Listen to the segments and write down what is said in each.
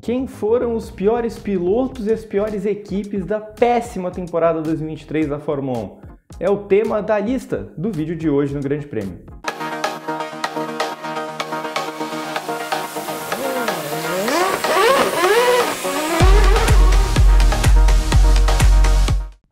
Quem foram os piores pilotos e as piores equipes da péssima temporada 2023 da Fórmula 1? É o tema da lista do vídeo de hoje no Grande Prêmio.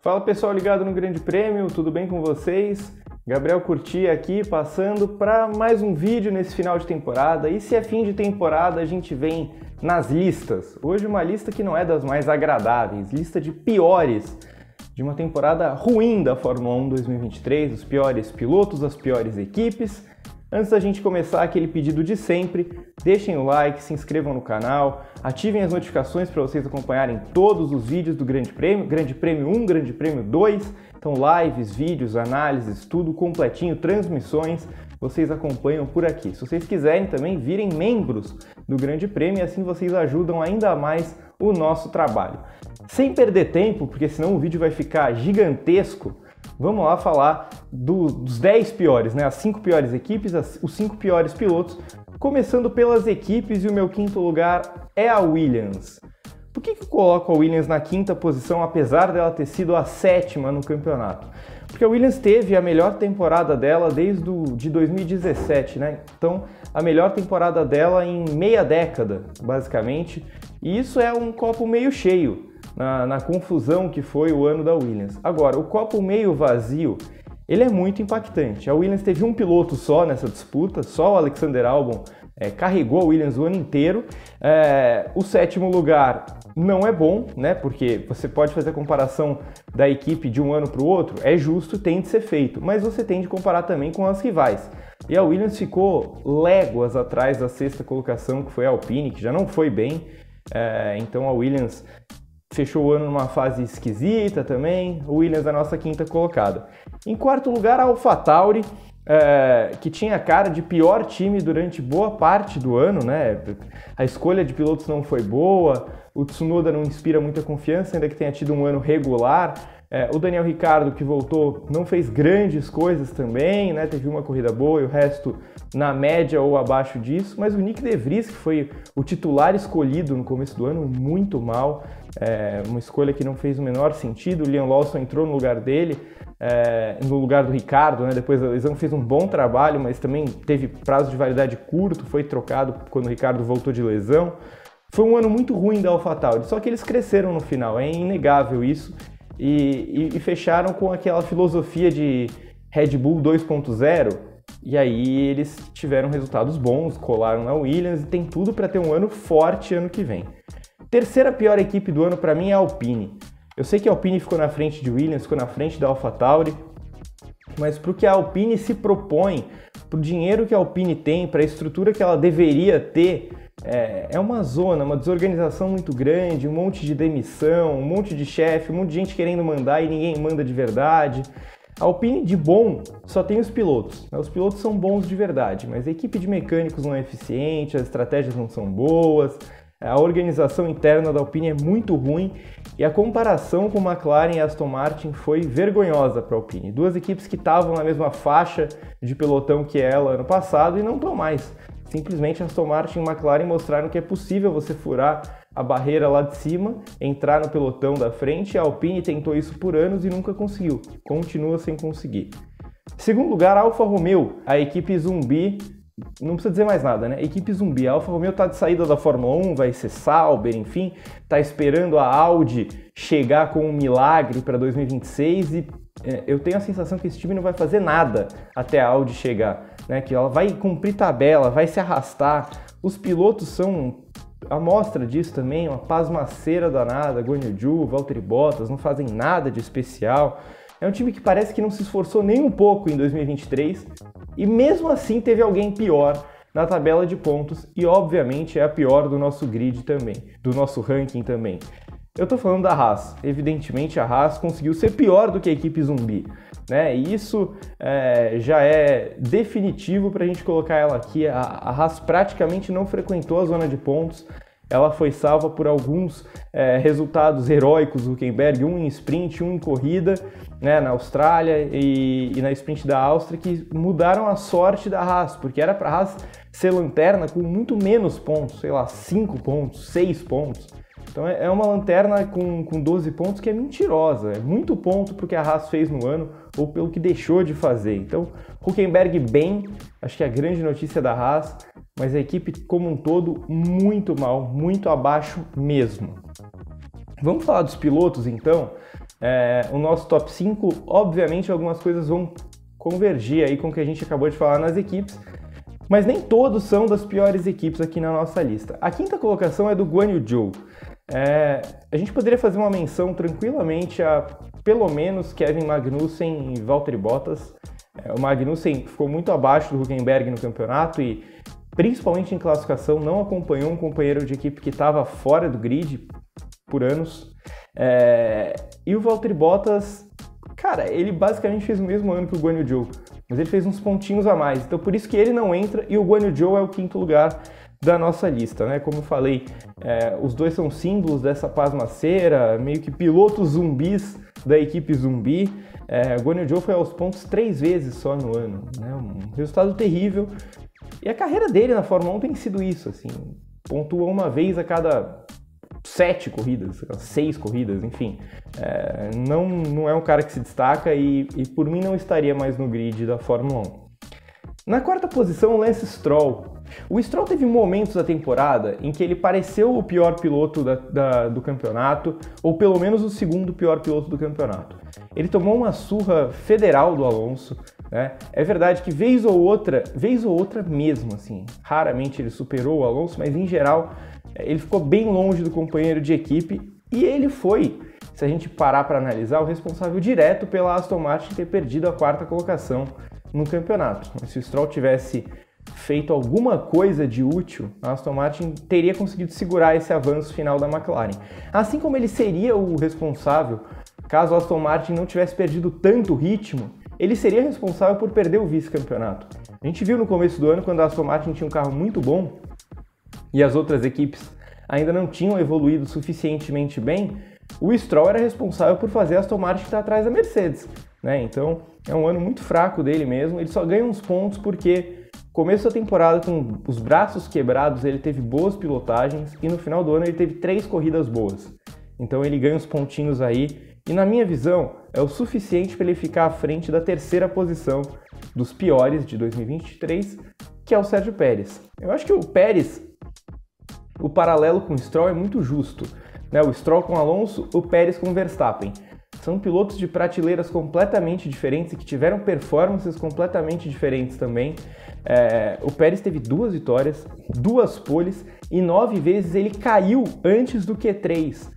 Fala pessoal ligado no Grande Prêmio, tudo bem com vocês? Gabriel Curti aqui, passando para mais um vídeo nesse final de temporada. E se é fim de temporada, a gente vem nas listas. Hoje uma lista que não é das mais agradáveis, lista de piores de uma temporada ruim da Fórmula 1 2023, os piores pilotos, as piores equipes. Antes da gente começar aquele pedido de sempre, deixem o like, se inscrevam no canal, ativem as notificações para vocês acompanharem todos os vídeos do Grande Prêmio, Grande Prêmio 1, Grande Prêmio 2, então lives, vídeos, análises, tudo completinho, transmissões, vocês acompanham por aqui. Se vocês quiserem também virem membros do Grande Prêmio e assim vocês ajudam ainda mais o nosso trabalho. Sem perder tempo, porque senão o vídeo vai ficar gigantesco, Vamos lá falar do, dos 10 piores, né? As 5 piores equipes, as, os 5 piores pilotos. Começando pelas equipes, e o meu quinto lugar é a Williams. Por que, que eu coloco a Williams na quinta posição, apesar dela ter sido a sétima no campeonato? Porque a Williams teve a melhor temporada dela desde do, de 2017, né? Então, a melhor temporada dela em meia década, basicamente. E isso é um copo meio cheio na, na confusão que foi o ano da Williams. Agora, o copo meio vazio, ele é muito impactante. A Williams teve um piloto só nessa disputa, só o Alexander Albon é, carregou a Williams o ano inteiro. É, o sétimo lugar não é bom, né? Porque você pode fazer a comparação da equipe de um ano para o outro, é justo, tem de ser feito, mas você tem de comparar também com as rivais. E a Williams ficou léguas atrás da sexta colocação, que foi a Alpine, que já não foi bem. É, então a Williams fechou o ano numa fase esquisita também. O Williams a nossa quinta colocada. Em quarto lugar, a AlphaTauri, é, que tinha cara de pior time durante boa parte do ano, né? A escolha de pilotos não foi boa, o Tsunoda não inspira muita confiança, ainda que tenha tido um ano regular. É, o Daniel Ricardo, que voltou, não fez grandes coisas também, né? Teve uma corrida boa e o resto na média ou abaixo disso. Mas o Nick De Vries, que foi o titular escolhido no começo do ano, muito mal. É, uma escolha que não fez o menor sentido. O Leon Lawson entrou no lugar dele, é, no lugar do Ricardo, né? Depois da lesão fez um bom trabalho, mas também teve prazo de validade curto, foi trocado quando o Ricardo voltou de lesão. Foi um ano muito ruim da AlphaTauri, só que eles cresceram no final, é inegável isso e, e, e fecharam com aquela filosofia de Red Bull 2.0. E aí eles tiveram resultados bons, colaram na Williams e tem tudo para ter um ano forte ano que vem. Terceira pior equipe do ano para mim é a Alpine. Eu sei que a Alpine ficou na frente de Williams, ficou na frente da AlphaTauri, mas para o que a Alpine se propõe, para o dinheiro que a Alpine tem, para a estrutura que ela deveria ter, é, é, uma zona, uma desorganização muito grande, um monte de demissão, um monte de chefe, um monte de gente querendo mandar e ninguém manda de verdade. A Alpine de bom só tem os pilotos. Né? Os pilotos são bons de verdade, mas a equipe de mecânicos não é eficiente, as estratégias não são boas, a organização interna da Alpine é muito ruim e a comparação com McLaren e Aston Martin foi vergonhosa para a Alpine. Duas equipes que estavam na mesma faixa de pelotão que ela ano passado e não estão mais. Simplesmente Aston Martin e McLaren mostraram que é possível você furar a barreira lá de cima, entrar no pelotão da frente. A Alpine tentou isso por anos e nunca conseguiu. Continua sem conseguir. Segundo lugar, Alfa Romeo, a equipe zumbi. Não precisa dizer mais nada, né? Equipe zumbi. A Alfa Romeo está de saída da Fórmula 1, vai ser Sauber, enfim, está esperando a Audi chegar com um milagre para 2026 e é, eu tenho a sensação que esse time não vai fazer nada até a Audi chegar né, que ela vai cumprir tabela, vai se arrastar. Os pilotos são a mostra disso também, uma pasmaceira danada, Guanyu Valtteri Bottas, não fazem nada de especial. É um time que parece que não se esforçou nem um pouco em 2023 e mesmo assim teve alguém pior na tabela de pontos e obviamente é a pior do nosso grid também, do nosso ranking também. Eu tô falando da Haas. Evidentemente a Haas conseguiu ser pior do que a equipe zumbi. Né? E isso é, já é definitivo para a gente colocar ela aqui. A, a Haas praticamente não frequentou a zona de pontos. Ela foi salva por alguns é, resultados heróicos do Huckenberg, um em sprint, um em corrida, né, na Austrália e, e, na sprint da Áustria, que mudaram a sorte da Haas, porque era para a Haas ser lanterna com muito menos pontos, sei lá, 5 pontos, 6 pontos. Então é, é uma lanterna com, com 12 pontos que é mentirosa, é muito ponto porque a Haas fez no ano ou pelo que deixou de fazer. Então, Huckenberg bem, acho que é a grande notícia da Haas, mas a equipe como um todo muito mal, muito abaixo mesmo. Vamos falar dos pilotos então? É, o nosso top 5, obviamente algumas coisas vão convergir aí com o que a gente acabou de falar nas equipes, mas nem todos são das piores equipes aqui na nossa lista. A quinta colocação é do Guan Yu Zhou. É, a gente poderia fazer uma menção tranquilamente a pelo menos Kevin Magnussen e Valtteri Bottas. É, o Magnussen ficou muito abaixo do Huckenberg no campeonato e, principalmente em classificação, não acompanhou um companheiro de equipe que estava fora do grid por anos. É, e o Valtteri Bottas, cara, ele basicamente fez o mesmo ano que o Guan Yu Zhou, mas ele fez uns pontinhos a mais. Então por isso que ele não entra e o Guan Yu Zhou é o quinto lugar da nossa lista, né? Como eu falei, é, os dois são símbolos dessa pasmaceira, meio que pilotos zumbis da equipe zumbi. É, o Guan Yu Zhou foi aos pontos três vezes só no ano, né? Um resultado terrível. E a carreira dele na Fórmula 1 tem sido isso, assim, pontua uma vez a cada sete corridas, seis corridas, enfim. É, não, não é um cara que se destaca e, e por mim não estaria mais no grid da Fórmula 1. Na quarta posição, Lance Stroll. O Stroll teve momentos da temporada em que ele pareceu o pior piloto da, da, do campeonato, ou pelo menos o segundo pior piloto do campeonato. Ele tomou uma surra federal do Alonso. Né? É verdade que vez ou outra, vez ou outra mesmo, assim, raramente ele superou o Alonso, mas em geral ele ficou bem longe do companheiro de equipe e ele foi, se a gente parar para analisar, o responsável direto pela Aston Martin ter perdido a quarta colocação no campeonato. Se o Stroll tivesse feito alguma coisa de útil, a Aston Martin teria conseguido segurar esse avanço final da McLaren. Assim como ele seria o responsável, caso a Aston Martin não tivesse perdido tanto ritmo, ele seria responsável por perder o vice-campeonato. A gente viu no começo do ano, quando a Aston Martin tinha um carro muito bom, e as outras equipes ainda não tinham evoluído suficientemente bem, o Stroll era responsável por fazer a Aston Martin estar atrás da Mercedes. Né? Então é um ano muito fraco dele mesmo. Ele só ganha uns pontos porque começo da temporada com os braços quebrados ele teve boas pilotagens e no final do ano ele teve três corridas boas. Então ele ganha uns pontinhos aí e na minha visão é o suficiente para ele ficar à frente da terceira posição dos piores de 2023, que é o Sérgio Pérez. Eu acho que o Pérez o paralelo com o Stroll é muito justo. Né? O Stroll com Alonso, o Pérez com Verstappen. São pilotos de prateleiras completamente diferentes e que tiveram performances completamente diferentes também. É, o Pérez teve duas vitórias, duas poles e nove vezes ele caiu antes do Q3,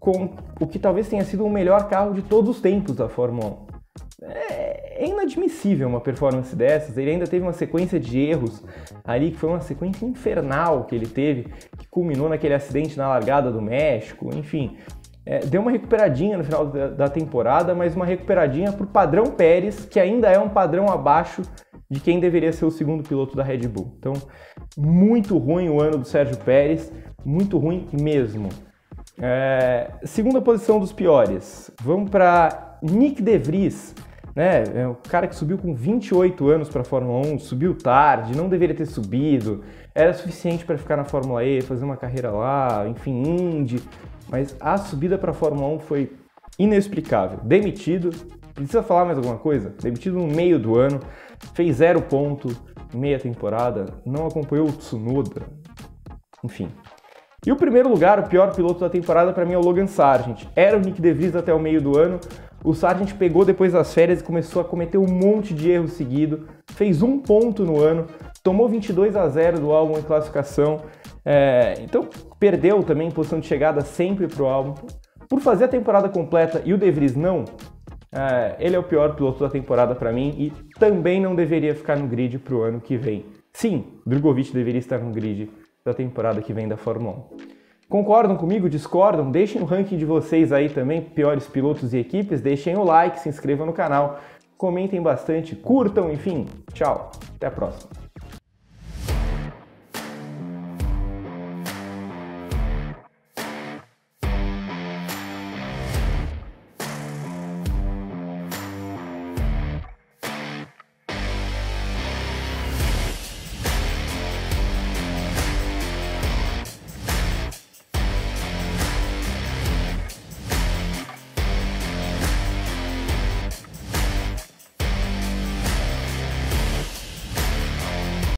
com o que talvez tenha sido o melhor carro de todos os tempos da Fórmula 1. É, é inadmissível uma performance dessas. Ele ainda teve uma sequência de erros ali, que foi uma sequência infernal que ele teve, que culminou naquele acidente na largada do México, enfim. É, deu uma recuperadinha no final da, da temporada, mas uma recuperadinha para o padrão Pérez, que ainda é um padrão abaixo de quem deveria ser o segundo piloto da Red Bull. Então, muito ruim o ano do Sérgio Pérez, muito ruim mesmo. É, segunda posição dos piores. Vamos para Nick De Vries né? É o cara que subiu com 28 anos para a Fórmula 1, subiu tarde, não deveria ter subido, era suficiente para ficar na Fórmula E, fazer uma carreira lá, enfim, Indy, mas a subida para a Fórmula 1 foi inexplicável. Demitido, precisa falar mais alguma coisa? Demitido no meio do ano, fez zero ponto, meia temporada, não acompanhou o Tsunoda, enfim. E o primeiro lugar, o pior piloto da temporada para mim é o Logan Sargent. Era o Nick DeVries até o meio do ano, o Sargent pegou depois das férias e começou a cometer um monte de erros seguido, fez um ponto no ano, tomou 22 a 0 do álbum em classificação, é, então perdeu também posição de chegada sempre para o álbum. Por fazer a temporada completa e o De Vries não, é, ele é o pior piloto da temporada para mim e também não deveria ficar no grid para o ano que vem. Sim, Drogovic deveria estar no grid da temporada que vem da Fórmula 1. Concordam comigo? Discordam? Deixem o ranking de vocês aí também, piores pilotos e equipes. Deixem o like, se inscrevam no canal, comentem bastante, curtam, enfim. Tchau, até a próxima.